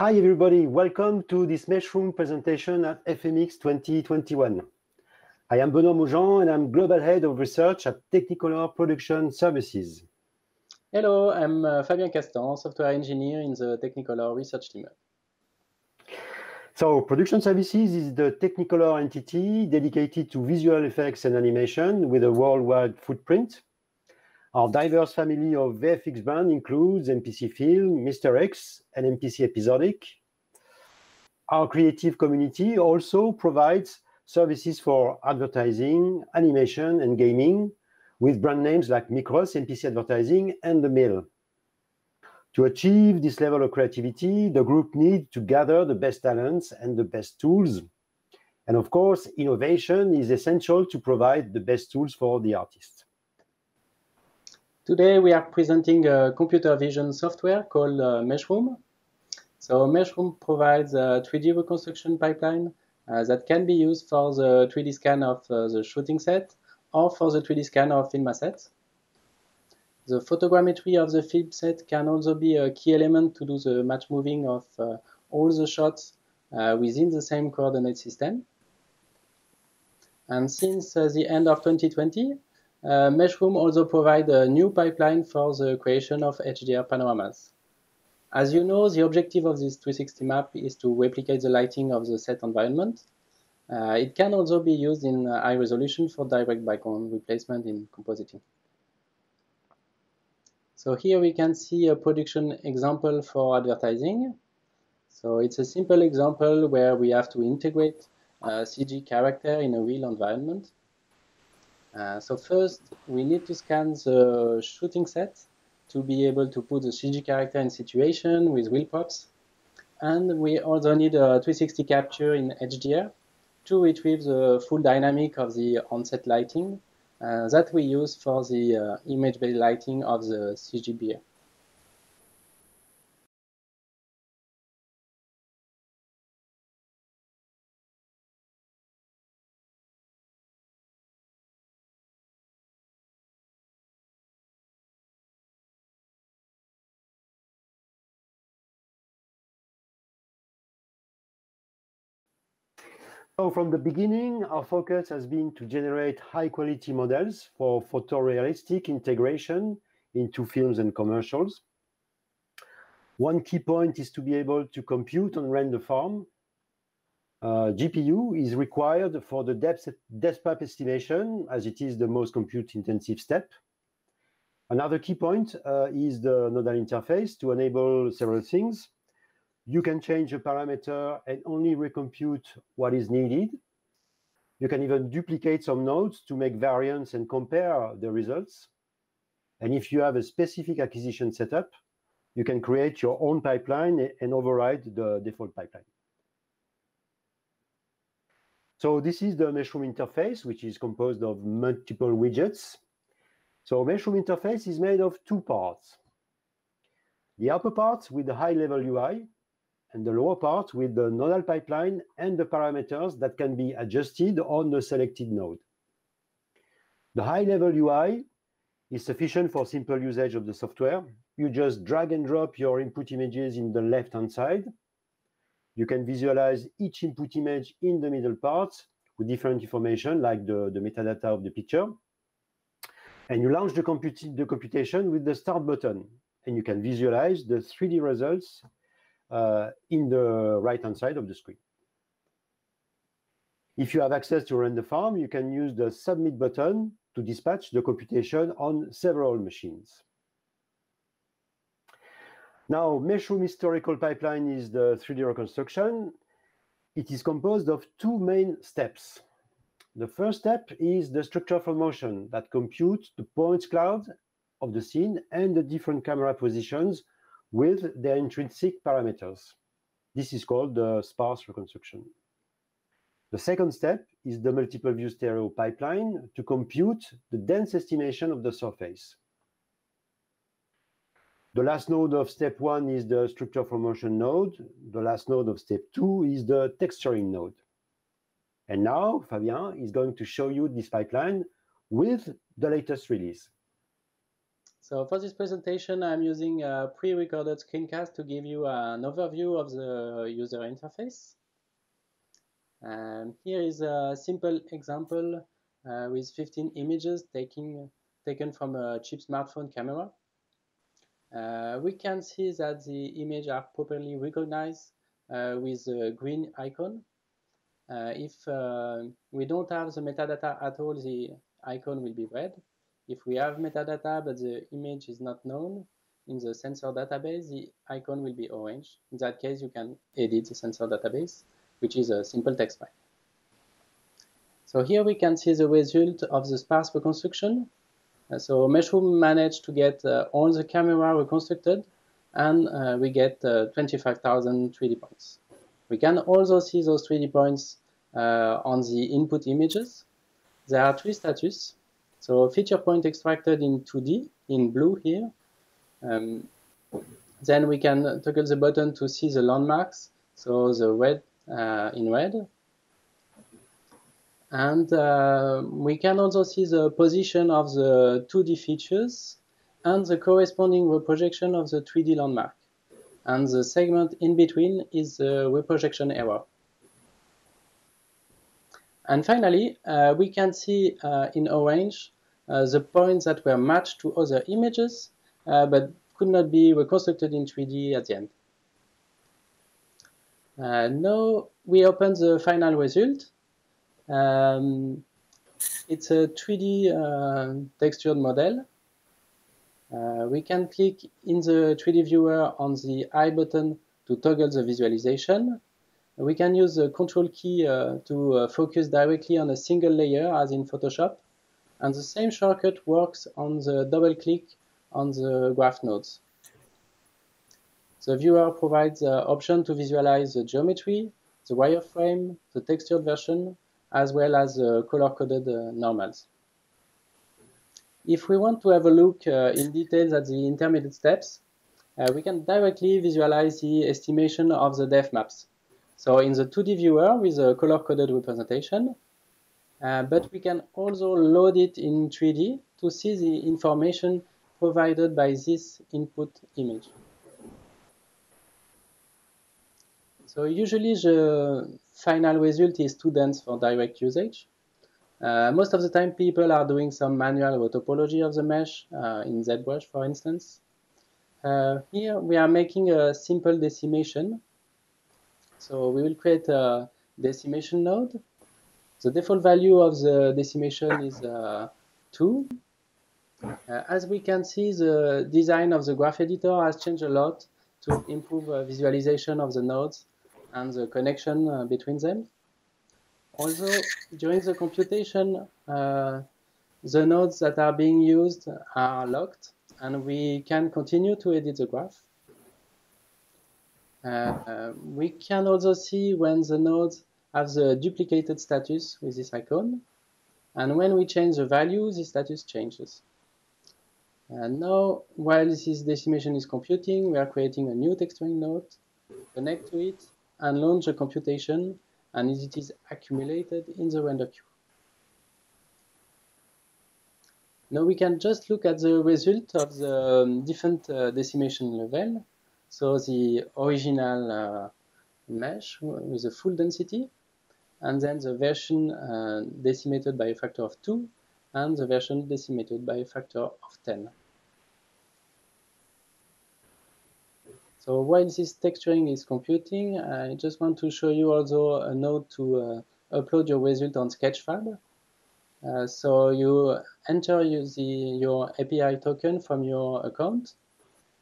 Hi, everybody. Welcome to this Meshroom presentation at FMX 2021. I am Benoît Maujean, and I'm Global Head of Research at Technicolor Production Services. Hello, I'm uh, Fabien Castan, software engineer in the Technicolor research team. So, Production Services is the Technicolor entity dedicated to visual effects and animation with a worldwide footprint. Our diverse family of VFX brands includes MPC Film, Mr. X, and MPC Episodic. Our creative community also provides services for advertising, animation, and gaming with brand names like Mikros, MPC Advertising, and The Mill. To achieve this level of creativity, the group needs to gather the best talents and the best tools. And of course, innovation is essential to provide the best tools for the artists. Today we are presenting a computer vision software called uh, Meshroom. So Meshroom provides a 3D reconstruction pipeline uh, that can be used for the 3D scan of uh, the shooting set or for the 3D scan of film assets. The photogrammetry of the film set can also be a key element to do the match moving of uh, all the shots uh, within the same coordinate system. And since uh, the end of 2020, uh, Meshroom also provides a new pipeline for the creation of HDR panoramas. As you know, the objective of this 360 map is to replicate the lighting of the set environment. Uh, it can also be used in uh, high resolution for direct background replacement in compositing. So here we can see a production example for advertising. So it's a simple example where we have to integrate a CG character in a real environment. Uh, so first, we need to scan the shooting set to be able to put the CG character in situation with real props. And we also need a 360 capture in HDR to retrieve the full dynamic of the on-set lighting uh, that we use for the uh, image-based lighting of the CGBA. So from the beginning, our focus has been to generate high quality models for photorealistic integration into films and commercials. One key point is to be able to compute on render farm. Uh, GPU is required for the depth, depth map estimation as it is the most compute intensive step. Another key point uh, is the nodal interface to enable several things you can change a parameter and only recompute what is needed. You can even duplicate some nodes to make variants and compare the results. And if you have a specific acquisition setup, you can create your own pipeline and override the default pipeline. So this is the Meshroom interface, which is composed of multiple widgets. So Meshroom interface is made of two parts. The upper part with the high-level UI, and the lower part with the nodal pipeline and the parameters that can be adjusted on the selected node. The high-level UI is sufficient for simple usage of the software. You just drag and drop your input images in the left-hand side. You can visualize each input image in the middle part with different information like the, the metadata of the picture. And you launch the, comput the computation with the start button. And you can visualize the 3D results Uh, in the right-hand side of the screen. If you have access to render farm, you can use the submit button to dispatch the computation on several machines. Now, Meshroom historical pipeline is the 3D reconstruction. It is composed of two main steps. The first step is the structure for motion that computes the points cloud of the scene and the different camera positions with their intrinsic parameters. This is called the sparse reconstruction. The second step is the multiple view stereo pipeline to compute the dense estimation of the surface. The last node of step one is the structure for motion node. The last node of step two is the texturing node. And now Fabien is going to show you this pipeline with the latest release. So for this presentation, I'm using a pre-recorded screencast to give you an overview of the user interface. And here is a simple example uh, with 15 images taking, taken from a cheap smartphone camera. Uh, we can see that the images are properly recognized uh, with a green icon. Uh, if uh, we don't have the metadata at all, the icon will be red. If we have metadata but the image is not known in the sensor database, the icon will be orange. In that case, you can edit the sensor database, which is a simple text file. So here we can see the result of the sparse reconstruction. Uh, so Meshroom managed to get uh, all the camera reconstructed and uh, we get uh, 25,000 3D points. We can also see those 3D points uh, on the input images. There are three status. So feature point extracted in 2D in blue here. Um, then we can toggle the button to see the landmarks. So the red uh, in red. And uh, we can also see the position of the 2D features and the corresponding reprojection of the 3D landmark. And the segment in between is the reprojection error. And finally, uh, we can see uh, in orange uh, the points that were matched to other images, uh, but could not be reconstructed in 3D at the end. Uh, now we open the final result. Um, it's a 3D uh, textured model. we can click in the 3D viewer on the I button to toggle the visualization. We can use the control key uh, to uh, focus directly on a single layer as in Photoshop. And the same shortcut works on the double click on the graph nodes. The viewer provides the option to visualize the geometry, the wireframe, the textured version, as well as the color-coded uh, normals. If we want to have a look uh, in details at the intermediate steps, uh, we can directly visualize the estimation of the depth maps. So in the 2D viewer with a color-coded representation, uh, but we can also load it in 3D to see the information provided by this input image. So usually the final result is too dense for direct usage. Uh, most of the time people are doing some manual topology of the mesh uh, in ZBrush, for instance. Uh, here we are making a simple decimation so we will create a decimation node. The default value of the decimation is uh, 2. Uh, as we can see, the design of the graph editor has changed a lot to improve uh, visualization of the nodes and the connection between them. Also, during the computation, uh, the nodes that are being used are locked, and we can continue to edit the graph. Uh, we can also see when the nodes have the duplicated status with this icon. And when we change the value, the status changes. And now, while this decimation is computing, we are creating a new texturing node, connect to it, and launch a computation, and it is accumulated in the render queue. Now we can just look at the result of the um, different uh, decimation level. So the original uh, mesh with a full density, and then the version uh, decimated by a factor of 2, and the version decimated by a factor of 10. So while this texturing is computing, I just want to show you also a note to uh, upload your result on Sketchfab. Uh, so you enter the, your API token from your account,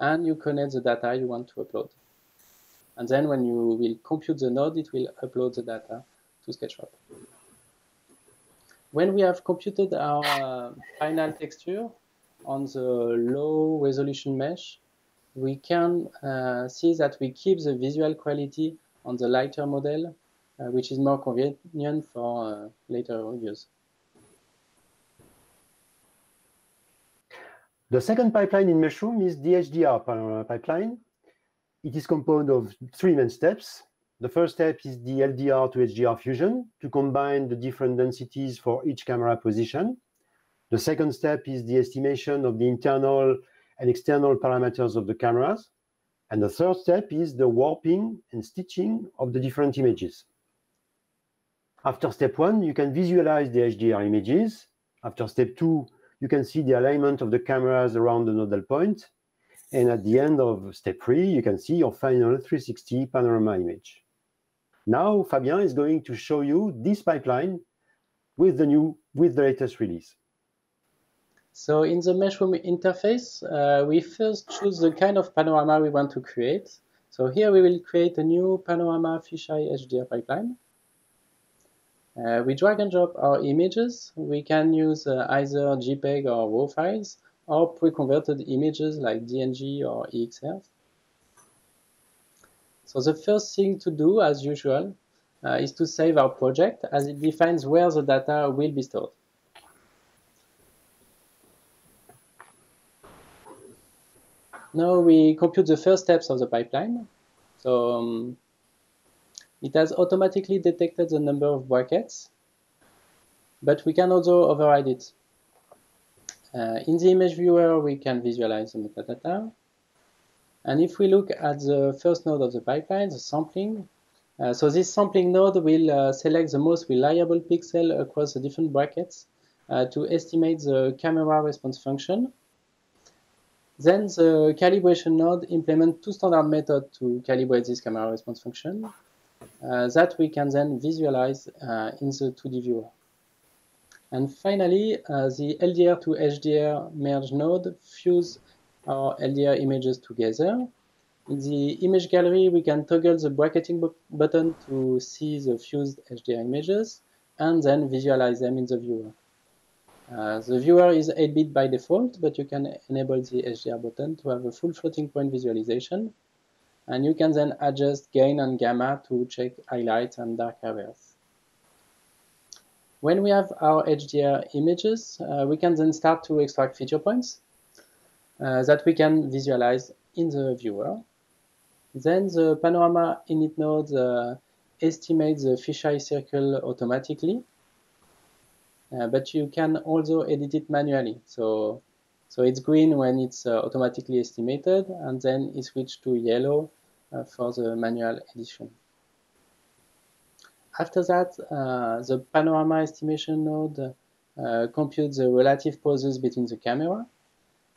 and you connect the data you want to upload. And then when you will compute the node, it will upload the data to Sketchfab. When we have computed our uh, final texture on the low resolution mesh, we can uh, see that we keep the visual quality on the lighter model, uh, which is more convenient for uh, later use. The second pipeline in Meshroom is the HDR pipeline. It is composed of three main steps. The first step is the LDR to HDR fusion to combine the different densities for each camera position. The second step is the estimation of the internal and external parameters of the cameras. And the third step is the warping and stitching of the different images. After step one, you can visualize the HDR images. After step two, you can see the alignment of the cameras around the nodal point. And at the end of step three, you can see your final 360 panorama image. Now, Fabien is going to show you this pipeline with the new, with the latest release. So in the Meshroom interface, uh, we first choose the kind of panorama we want to create. So here we will create a new panorama fisheye HDR pipeline. Uh, we drag and drop our images. We can use uh, either JPEG or RAW files or pre-converted images like DNG or EXR. So the first thing to do, as usual, uh, is to save our project as it defines where the data will be stored. Now we compute the first steps of the pipeline. So um, it has automatically detected the number of brackets, but we can also override it. Uh, in the image viewer, we can visualize the metadata. And if we look at the first node of the pipeline, the sampling, uh, so this sampling node will uh, select the most reliable pixel across the different brackets uh, to estimate the camera response function then the calibration node implements two standard methods to calibrate this camera response function that we can then visualize uh, in the 2D viewer. And finally, uh, the LDR to HDR merge node fuse our LDR images together. In the image gallery, we can toggle the bracketing button to see the fused HDR images and then visualize them in the viewer. Uh, the viewer is 8-bit by default, but you can enable the HDR button to have a full floating point visualization. And you can then adjust gain and gamma to check highlights and dark areas. When we have our HDR images, uh, we can then start to extract feature points uh, that we can visualize in the viewer. Then the panorama init node uh, estimates the fisheye circle automatically uh, but you can also edit it manually. So, so it's green when it's uh, automatically estimated, and then it switches to yellow for the manual edition. After that, uh, the panorama estimation node uh, computes the relative poses between the camera,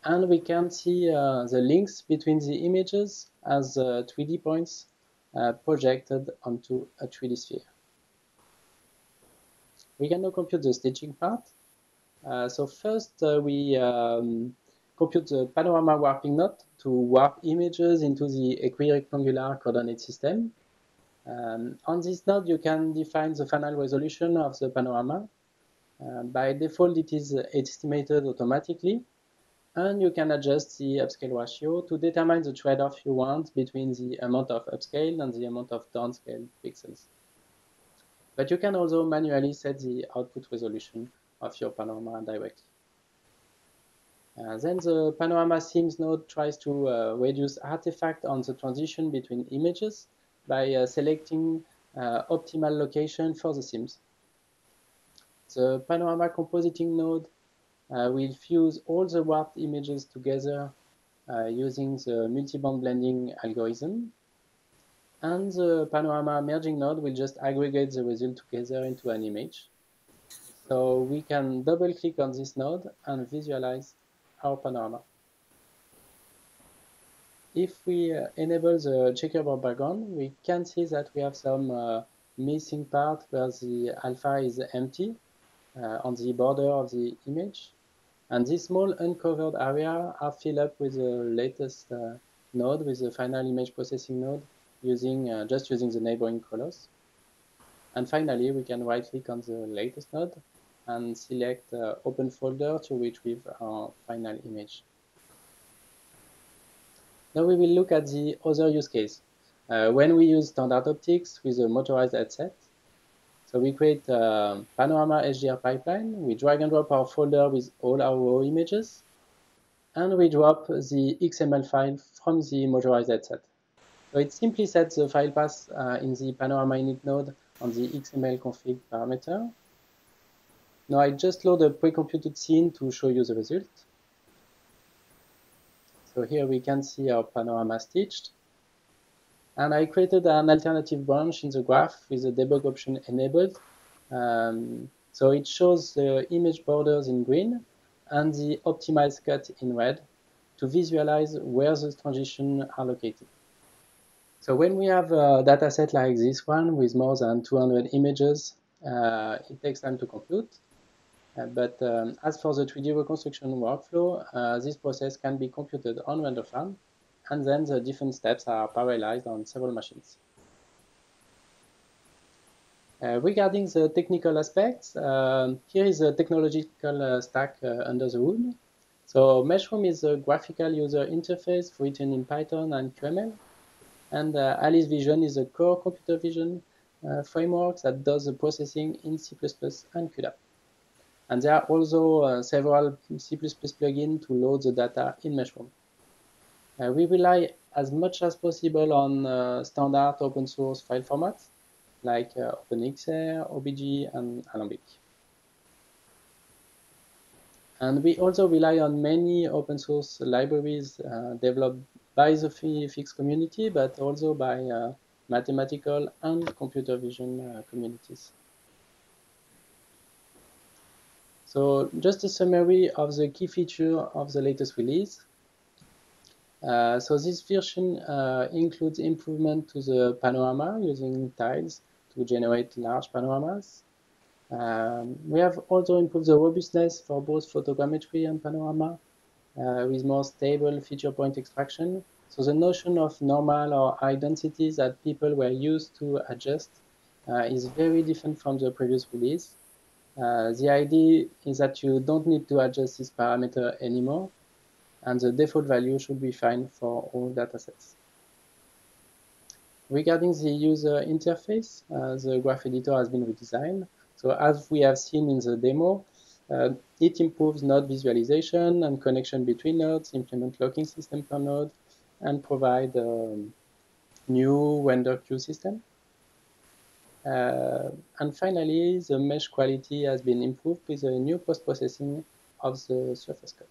and we can see uh, the links between the images as 3D points projected onto a 3D sphere we can now compute the stitching part. Uh, so first uh, we um, compute the panorama warping node to warp images into the equirectangular coordinate system. Um, on this node, you can define the final resolution of the panorama. Uh, by default, it is estimated automatically, and you can adjust the upscale ratio to determine the trade-off you want between the amount of upscale and the amount of downscale pixels. But you can also manually set the output resolution of your panorama directly. Uh, then the panorama seams node tries to uh, reduce artifact on the transition between images by uh, selecting uh, optimal location for the seams. The panorama compositing node uh, will fuse all the warped images together using the multiband blending algorithm and the panorama merging node will just aggregate the result together into an image. So we can double click on this node and visualize our panorama. If we uh, enable the checkerboard background, we can see that we have some uh, missing part where the alpha is empty uh, on the border of the image. And this small uncovered area are filled up with the latest node, with the final image processing node, using just using the neighboring colors. And finally, we can right click on the latest node and select uh, open folder to retrieve our final image. Now we will look at the other use case. Uh, when we use standard optics with a motorized headset, so we create a panorama HDR pipeline, we drag and drop our folder with all our raw images, and we drop the XML file from the motorized headset. So it simply sets the file path uh, in the panorama init node on the XML config parameter. Now I just load a pre-computed scene to show you the result. So here we can see our panorama stitched. And I created an alternative branch in the graph with the debug option enabled. Um, so it shows the image borders in green and the optimized cut in red to visualize where the transitions are located. So when we have a data set like this one with more than 200 images, uh, it takes time to compute. Uh, but um, as for the 3D reconstruction workflow, uh, this process can be computed on render farm, and then the different steps are parallelized on several machines. Uh, regarding the technical aspects, uh, here is a technological uh, stack uh, under the hood. So Meshroom is a graphical user interface written in Python and QML. And AliceVision is a core computer vision framework that does the processing in C++ and CUDA. And there are also several C++ plugins to load the data in Meshroom. we rely as much as possible on standard open source file formats like uh, OpenEXR, OBJ, and Alembic. And we also rely on many open source libraries uh, developed by the VFX community, but also by uh, mathematical and computer vision uh, communities. So just a summary of the key feature of the latest release. Uh, so this version uh, includes improvement to the panorama using tiles to generate large panoramas. Um, we have also improved the robustness for both photogrammetry and panorama uh, with more stable feature point extraction. So the notion of normal or high densities that people were used to adjust uh, is very different from the previous release. Uh, the idea is that you don't need to adjust this parameter anymore, and the default value should be fine for all datasets. Regarding the user interface, uh, the graph editor has been redesigned. So as we have seen in the demo, uh, it improves node visualization and connection between nodes, implement locking system per node, and provide um, new render queue system. Uh, and finally, the mesh quality has been improved with a new post-processing of the surface cut.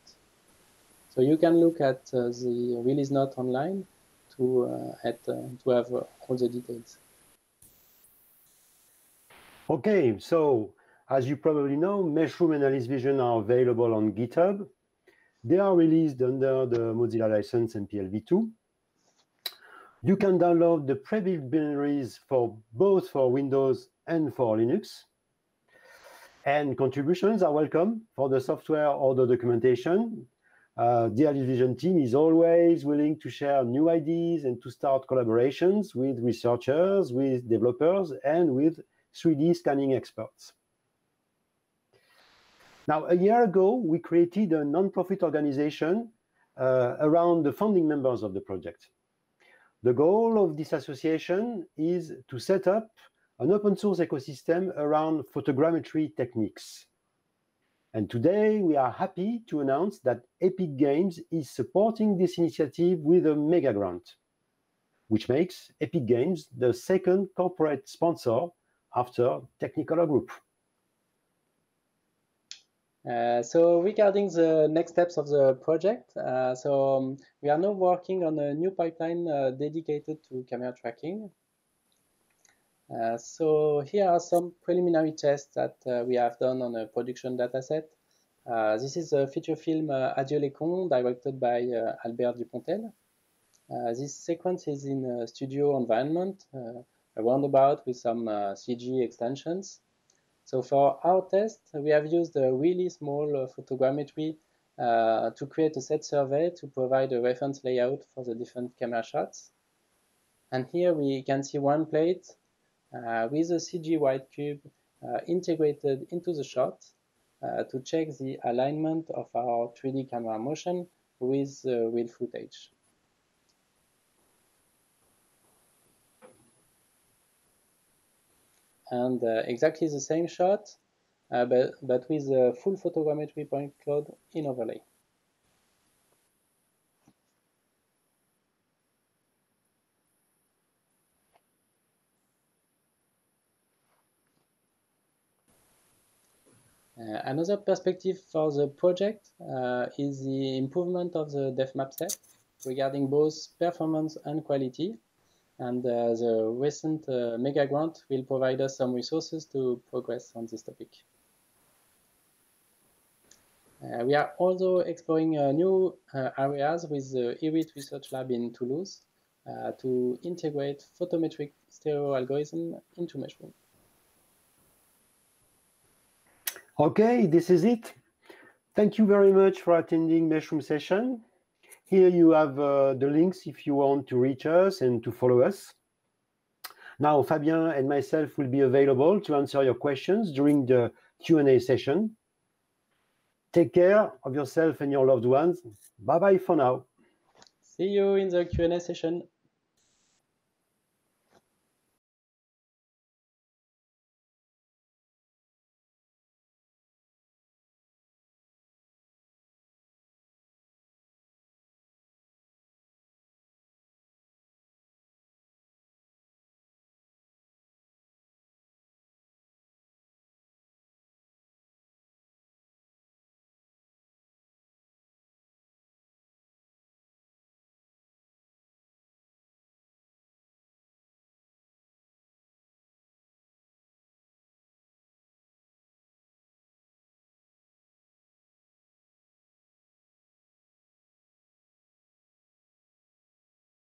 So you can look at uh, the release note online to uh, at to have all the details. Okay, so as you probably know, Meshroom and AliceVision are available on GitHub. They are released under the Mozilla license MPL v2. You can download the pre-built binaries for both for Windows and for Linux. And contributions are welcome for the software or the documentation. Uh, the AliceVision team is always willing to share new ideas and to start collaborations with researchers, with developers, and with 3D scanning experts. Now, a year ago, we created a non-profit organization uh, around the founding members of the project. The goal of this association is to set up an open source ecosystem around photogrammetry techniques. And today we are happy to announce that Epic Games is supporting this initiative with a mega grant, which makes Epic Games the second corporate sponsor after Technicolor Group. Uh, so regarding the next steps of the project, uh, so um, we are now working on a new pipeline uh, dedicated to camera tracking. Uh, so here are some preliminary tests that uh, we have done on a production dataset. This is a feature film Adieu les cons, directed by Albert Dupontel. this sequence is in a studio environment, a roundabout with some CG extensions. So for our test, we have used a really small photogrammetry uh, to create a set survey to provide a reference layout for the different camera shots. And here we can see one plate uh, with a CG white cube uh, integrated into the shot uh, to check the alignment of our 3D camera motion with real footage. And uh, exactly the same shot, uh, but, but with a full photogrammetry point cloud in overlay. Uh, another perspective for the project uh, is the improvement of the depth map set regarding both performance and quality. And uh, the recent mega grant will provide us some resources to progress on this topic. Uh, we are also exploring uh, new uh, areas with the IRIT Research Lab in Toulouse to integrate photometric stereo algorithm into Meshroom. Okay, this is it. Thank you very much for attending Meshroom session. Here you have uh, the links if you want to reach us and to follow us. Now, Fabien and myself will be available to answer your questions during the Q&A session. Take care of yourself and your loved ones. Bye bye for now. See you in the Q&A session.